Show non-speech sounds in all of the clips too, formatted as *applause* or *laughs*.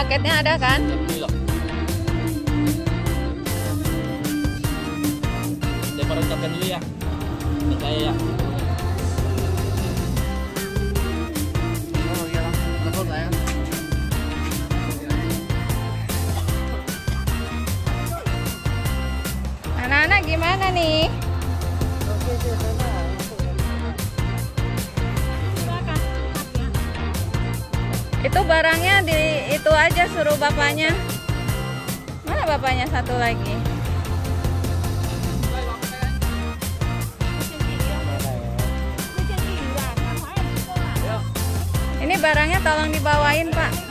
jaketnya ada kan? satu lagi. Ini barangnya tolong dibawain pak.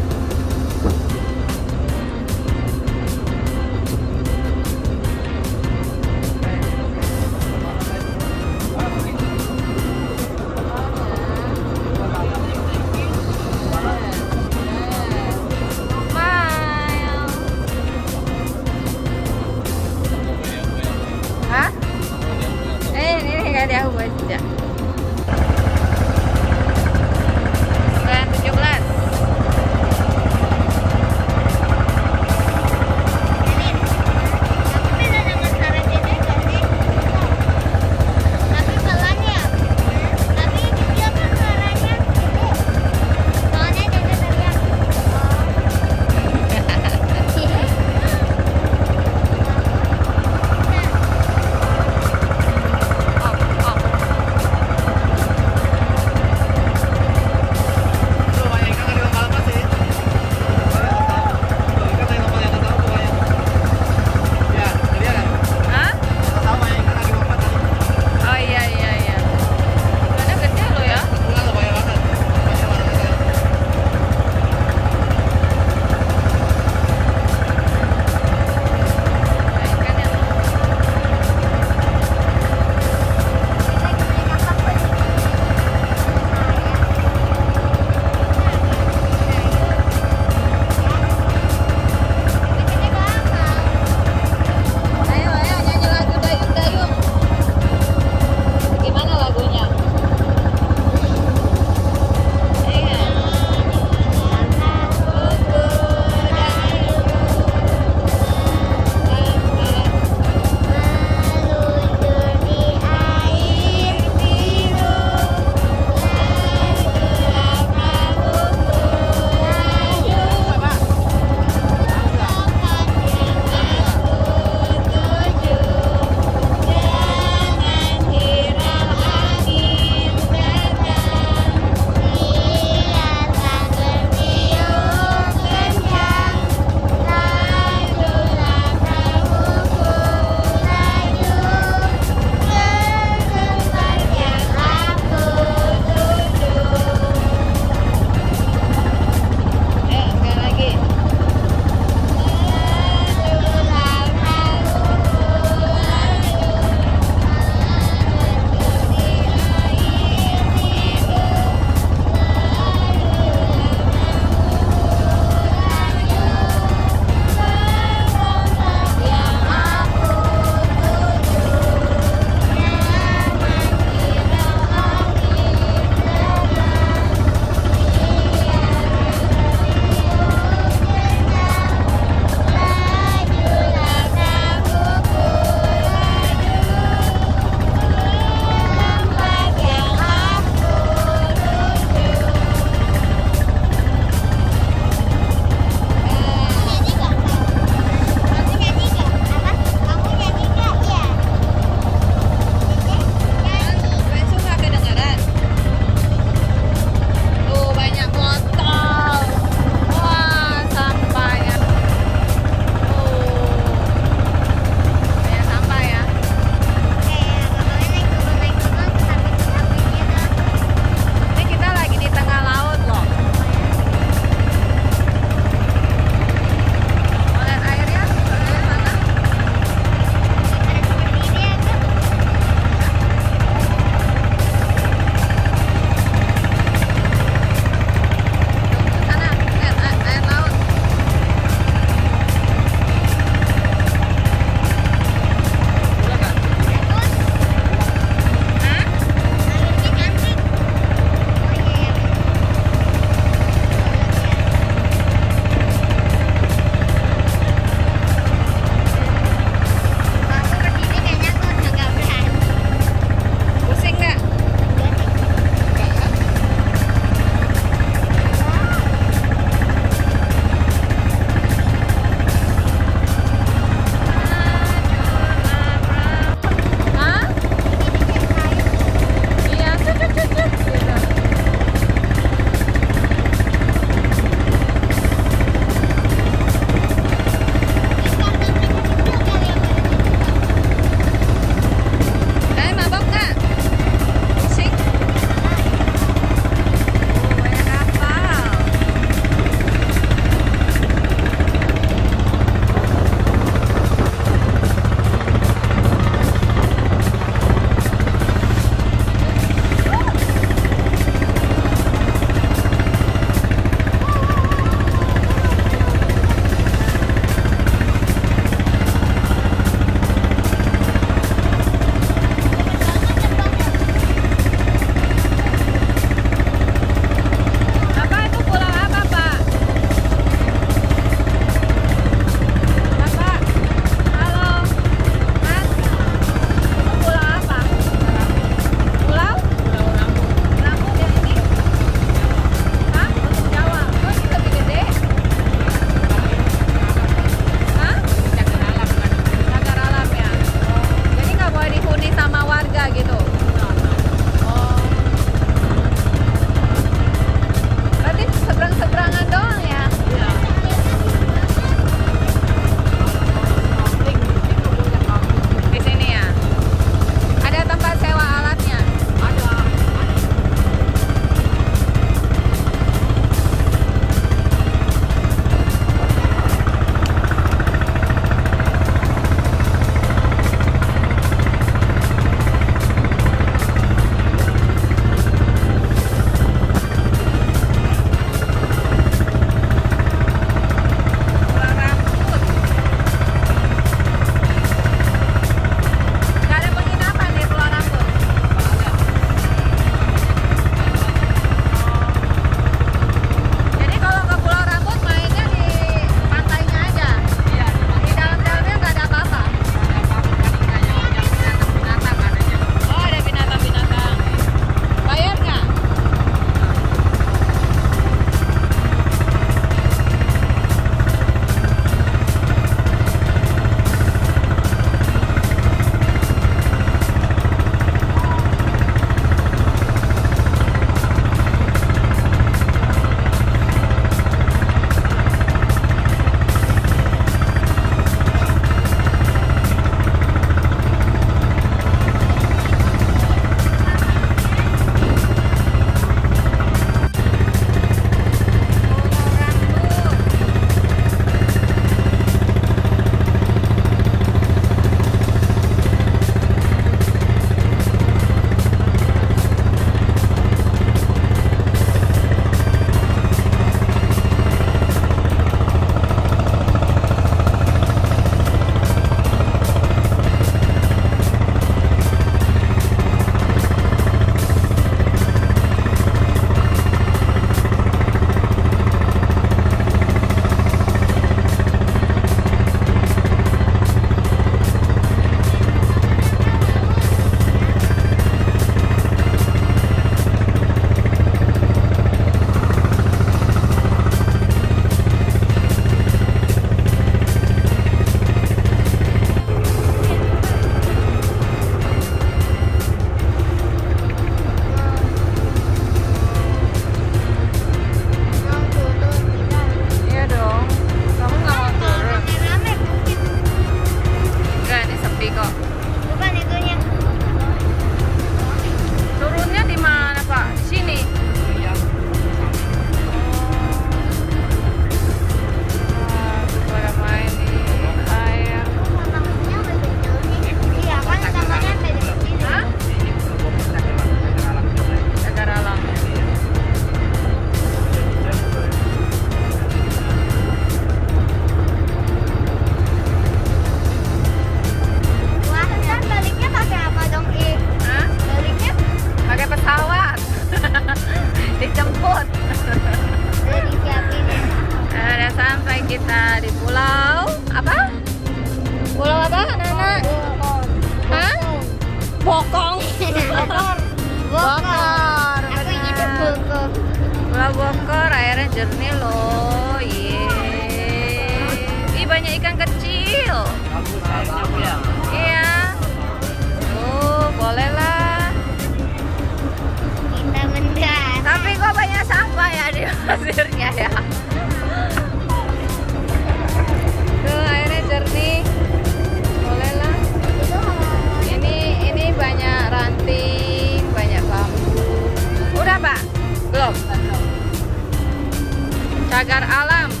Alam.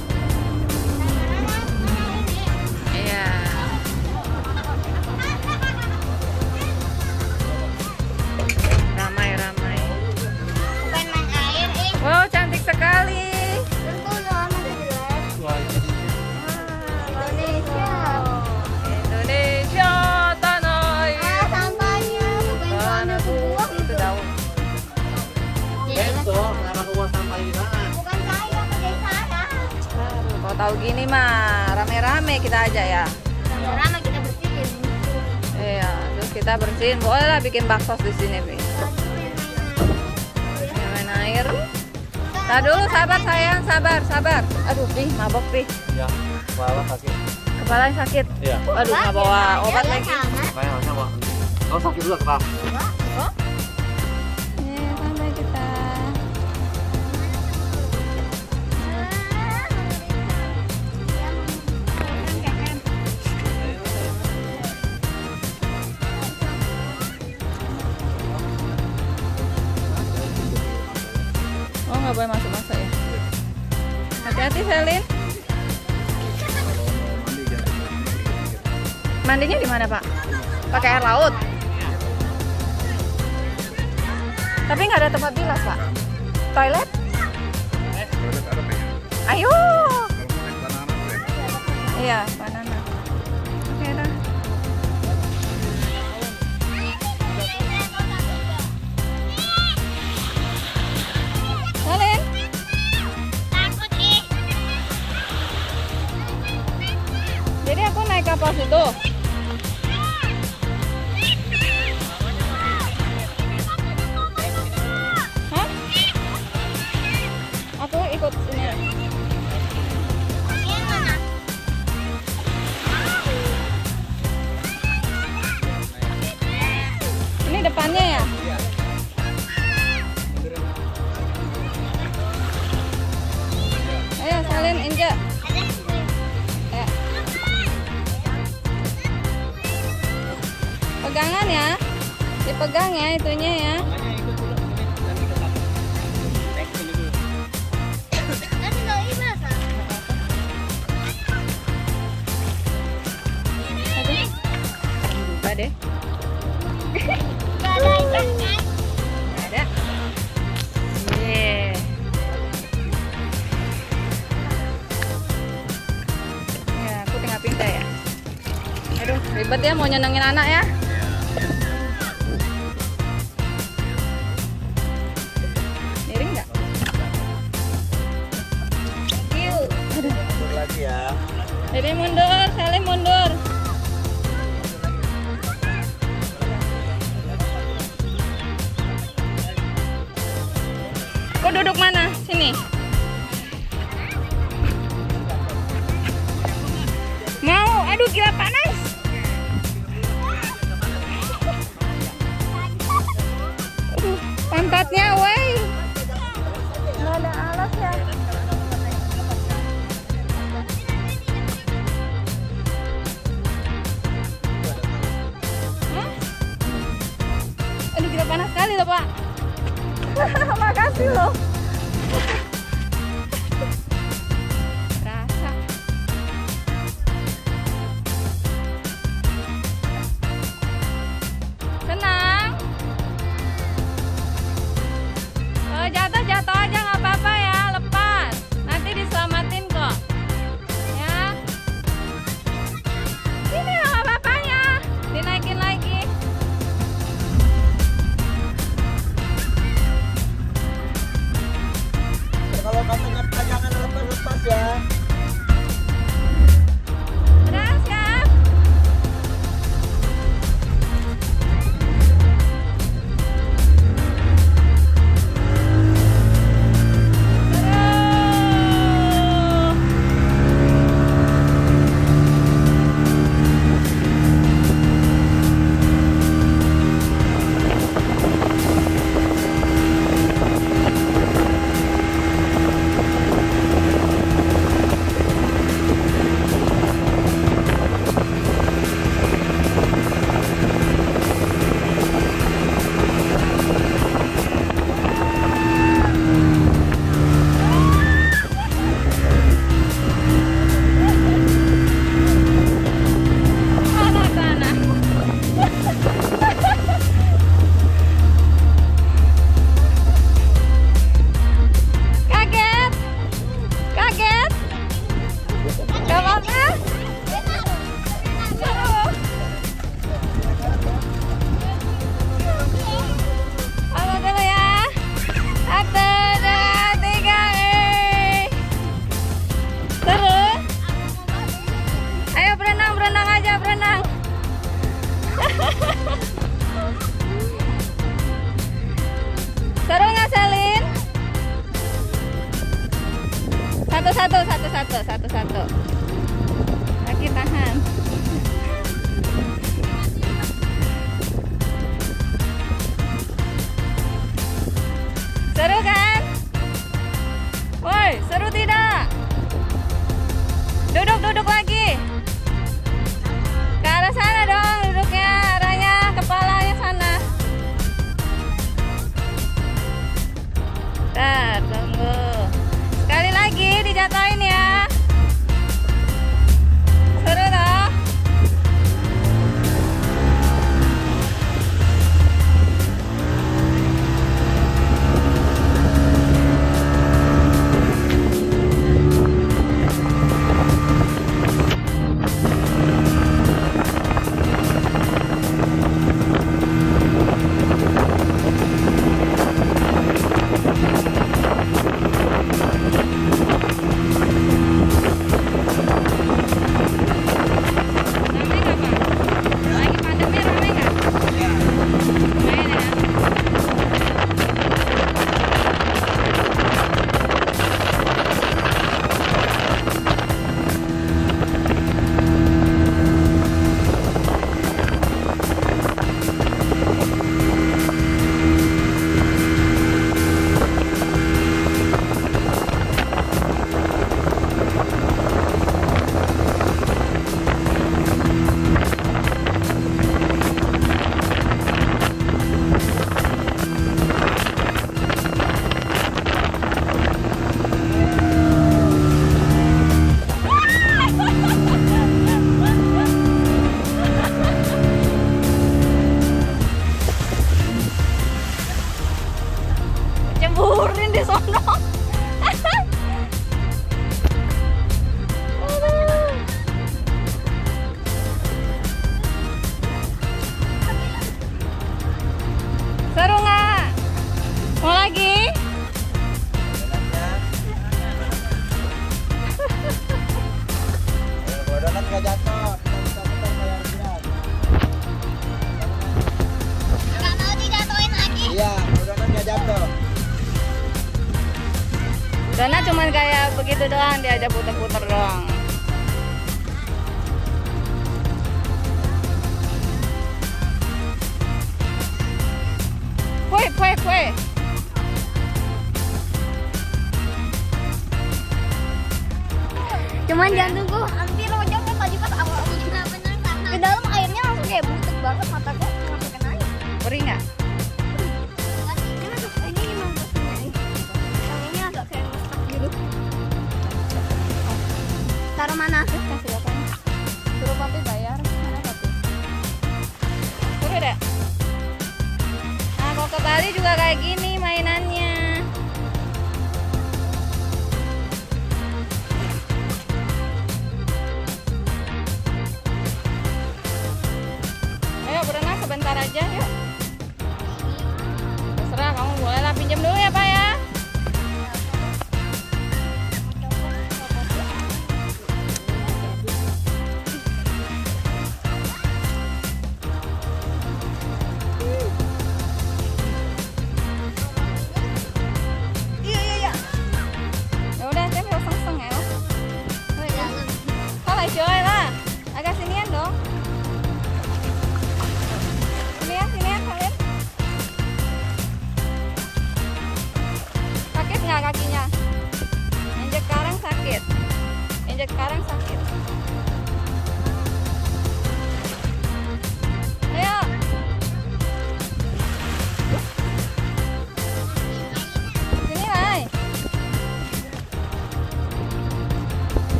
Tahu gini mah rame-rame kita aja ya. Lama kita bersihin. Iya, terus kita bersihin. Boleh lah bikin bakso di sini, Pi. Main air. Nah dulu sabar sayang, sabar, sabar. Aduh, Pi, mabok Pi. Ya, kepala sakit. Kepalanya sakit. Iya. Aduh, nggak bawa obat Ya, lagi. sama. Kayak harusnya Pak. Kau sakit juga kepala. Nggak boleh masuk-masuk ya. Hati-hati, Selin. Mandinya di mana, Pak? Pakai air laut. Tapi nggak ada tempat bilas, Pak. Toilet? Ayo. Iya, banana. Aku naik kapal Dipegang ya itunya ya. Deh. Ada ikan, kan? Ada. Yeay. Ya, aku tinggal pindah ya. Aduh, ribet ya mau nyenengin anak ya. *laughs* Makasih loh.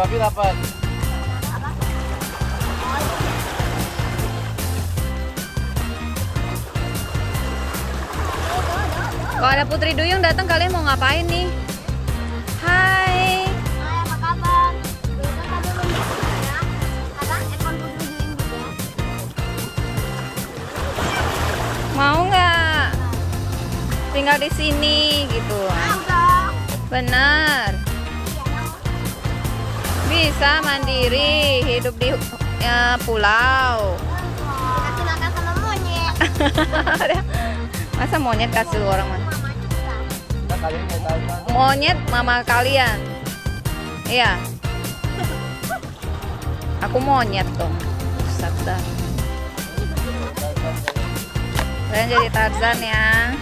Papi dapat. Kalau ada Putri Duyung datang kalian mau ngapain nih? Hai, Hai, apa kabar? Ya. Sekarang ekor putri duyung juga. mau nggak tinggal di sini gitu? Mau dong. Benar. Bisa mandiri hidup di ya, pulau. Makan sama monyet. *laughs* Masa monyet kasih orang mana? Monyet mama kalian. Iya. Aku monyet dong. Dah. Kalian jadi Tarzan ya.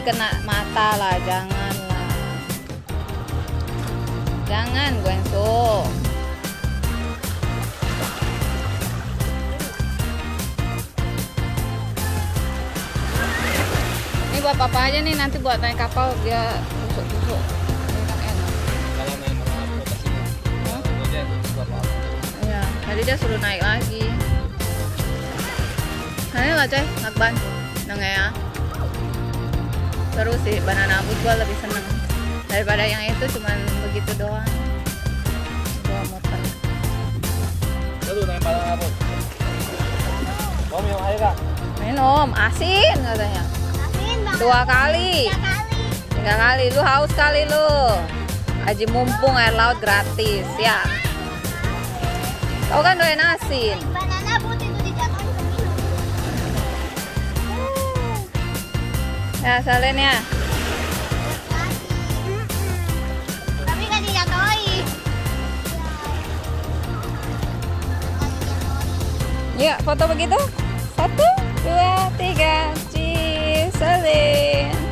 Kena mata lah, jangan lah. Jangan, Guenso. Ini buat papa aja nih, nanti buat naik kapal dia tusuk-tusuk. Iya, tadi dia suruh naik lagi. Ini lah coy, lakban. Neng ya. Seru sih, banana boat gua lebih seneng daripada yang itu cuman begitu doang. Dua motor. Lalu naik barang apa? Mau minum air kak? Minum, asin katanya. Asin banget. Dua kali, Tiga kali. tiga kali. Lu haus kali lu. Aji mumpung air laut gratis ya. Kau kan doyan asin. Ya, salin ya. Tapi dijatuhin. Yuk, foto begitu. Satu, dua, tiga. Cheese, salin.